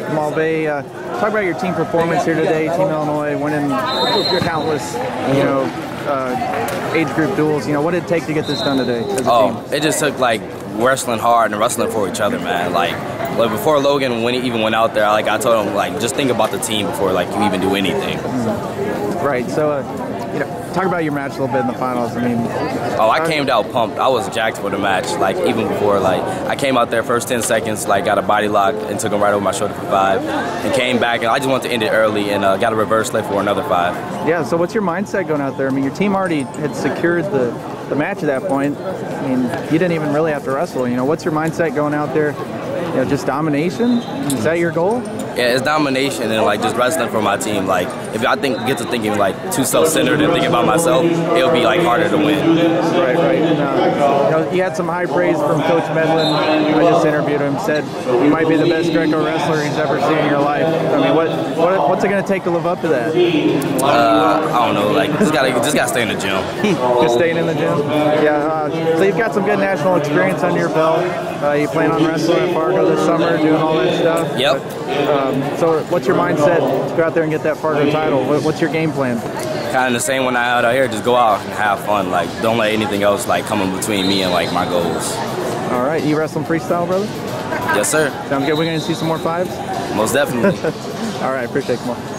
right, Kamal Bey, uh, talk about your team performance here today. Team Illinois winning countless, you know, uh, age group duals. You know, what did it take to get this done today as a Oh, team? it just took like wrestling hard and wrestling for each other, man. Like, like before Logan when he even went out there, like I told him, like just think about the team before like you even do anything. Right. So, uh, you know, talk about your match a little bit in the finals. I mean, Oh, I came out pumped. I was jacked for the match. Like even before, like I came out there first ten seconds, like got a body lock and took him right over my shoulder for five, and came back and I just wanted to end it early and uh, got a reverse leg for another five. yeah. So, what's your mindset going out there? I mean, your team already had secured the the match at that point. I mean, you didn't even really have to wrestle. You know, what's your mindset going out there? You know, just domination. Is that your goal? Yeah, it's domination and like just wrestling for my team. Like if I think get to thinking like too self-centered and thinking about myself, it'll be like harder to win. Right, right. And, uh, you, know, you had some high praise from Coach Medlin. I just interviewed him. Said you might be the best Greco wrestler he's ever seen in your life. I mean, what, what what's it going to take to live up to that? Uh, I don't know, like just gotta just gotta stay in the gym. Just staying in the gym. Yeah. Uh, so you've got some good national experience under your belt. Uh, you plan on wrestling at Fargo this summer, doing all that stuff. Yep. Um, so what's your mindset to go out there and get that Fargo title? What's your game plan? Kind of the same one I had out here. Just go out and have fun. Like don't let anything else like come in between me and like my goals. All right. You wrestling freestyle, brother? Yes, sir. Sounds good. We're going to see some more fives. Most definitely. All right. Appreciate it. Come on.